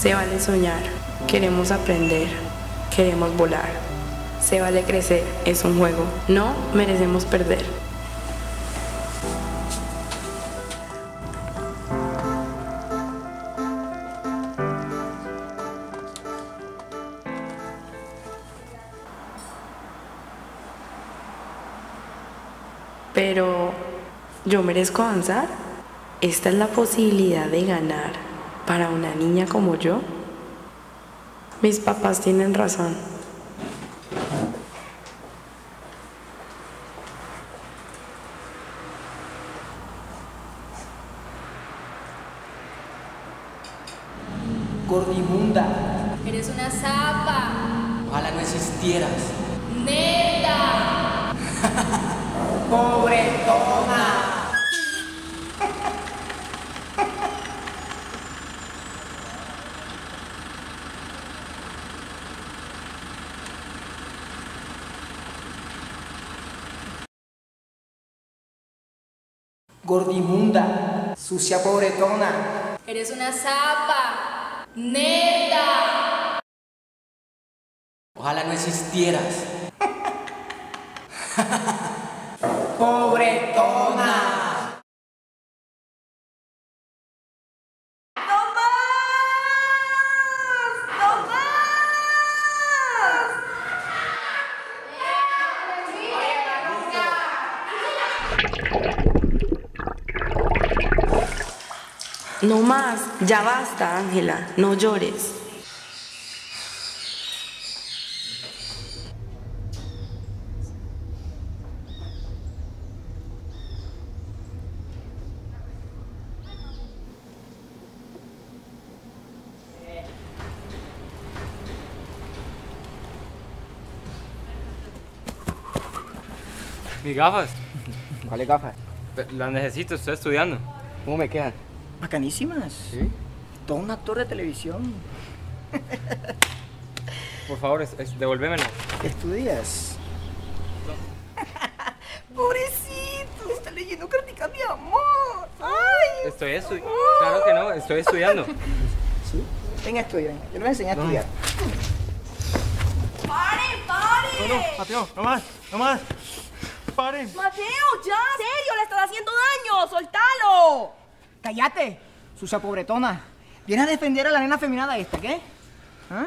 Se vale soñar, queremos aprender, queremos volar. Se vale crecer, es un juego, no merecemos perder. Pero, ¿yo merezco avanzar? ¿Esta es la posibilidad de ganar para una niña como yo? Mis papás tienen razón. Gordimunda. Eres una zapa. Ojalá no existieras. Neta. Pobretona. Gordimunda. Sucia pobretona. Eres una zapa. Neta. Ojalá no existieras. Pobretona. No más, ya basta, Ángela, no llores. Mis gafas. ¿Cuáles gafas? Las necesito, estoy estudiando. ¿Cómo me quedan? Bacanísimas. ¿Sí? Todo un actor de televisión. Por favor, es. ¿Estudias? Pobrecito, está leyendo críticas de amor. Ay. Estoy estudiando. Claro que no, estoy estudiando. ¿Sí? Venga, estudia. venga. Yo le voy a enseñar a estudiar. ¡Pare, pare! Mateo, no más, no más. Paren. Mateo, ya, en serio, le estás haciendo daño, soltalo. Cállate, sucia pobretona. Vienes a defender a la nena feminada esta, ¿qué? ¿Ah?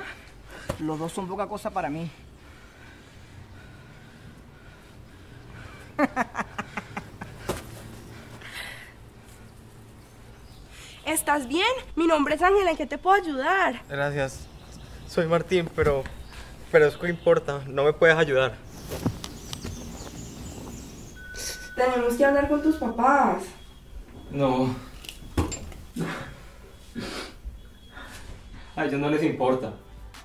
Los dos son poca cosa para mí. ¿Estás bien? Mi nombre es Ángela, ¿en qué te puedo ayudar? Gracias. Soy Martín, pero. Pero eso que importa, no me puedes ayudar. Tenemos que hablar con tus papás. No. A ellos no les importa.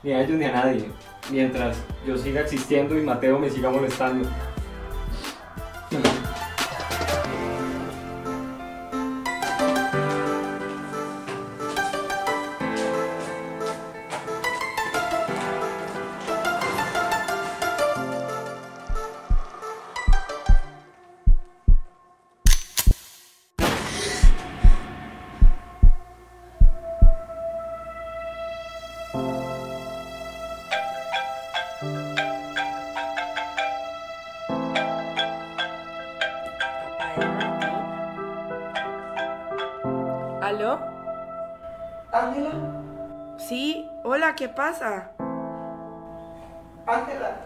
Ni a ellos ni a nadie. Mientras yo siga existiendo y Mateo me siga molestando. ¿Aló? Ángela, Sí, hola, ¿qué pasa? Ángela.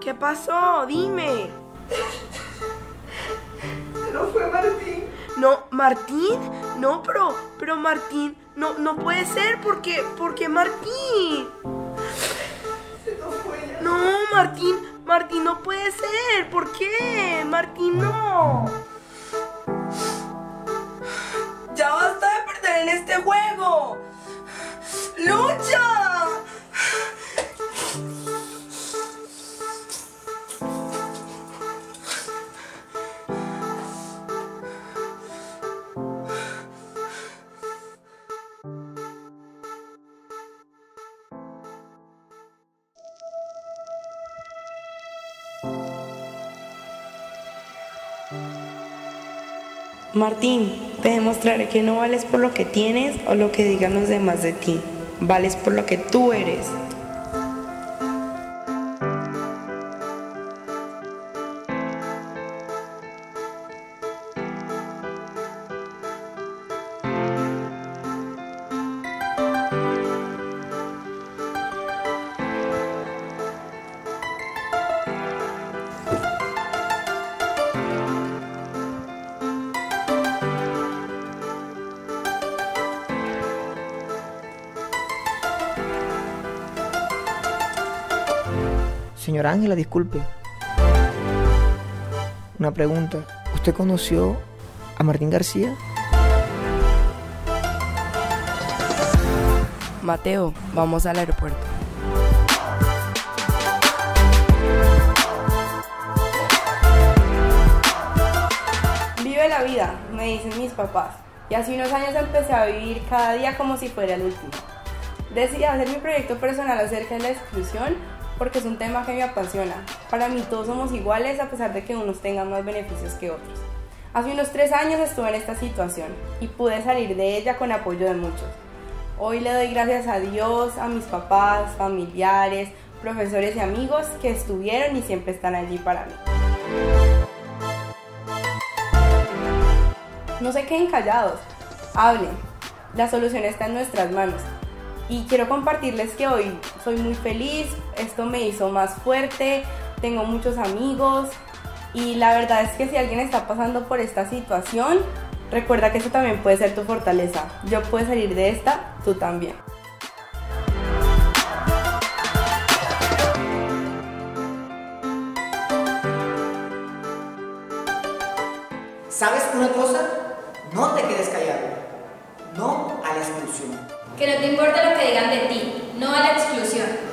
¿Qué pasó? Dime. Se nos fue Martín. No, Martín, no, pero, pero Martín, no, no puede ser porque, porque Martín. Se nos fue ya. No, Martín, Martín no puede ser. ¿Por qué? Martín. Ya basta de perder en este juego. Martín, Te demostraré que no vales por lo que tienes o lo que digan los demás de ti. Vales por lo que tú eres. Señora Ángela, disculpe. Una pregunta. ¿Usted conoció a Martín García? Mateo, vamos al aeropuerto. Vive la vida, me dicen mis papás. Y hace unos años empecé a vivir cada día como si fuera el último. Decidí hacer mi proyecto personal acerca de la exclusión porque es un tema que me apasiona. Para mí todos somos iguales a pesar de que unos tengan más beneficios que otros. Hace unos tres años estuve en esta situación y pude salir de ella con apoyo de muchos. Hoy le doy gracias a Dios, a mis papás, familiares, profesores y amigos que estuvieron y siempre están allí para mí. No se queden callados, hablen. La solución está en nuestras manos. Y quiero compartirles que hoy soy muy feliz, esto me hizo más fuerte, tengo muchos amigos y la verdad es que si alguien está pasando por esta situación, recuerda que eso también puede ser tu fortaleza. Yo puedo salir de esta, tú también. ¿Sabes una cosa? No te quedes callado. No a la exclusión. Que no te importe lo que digan de ti, no a la exclusión.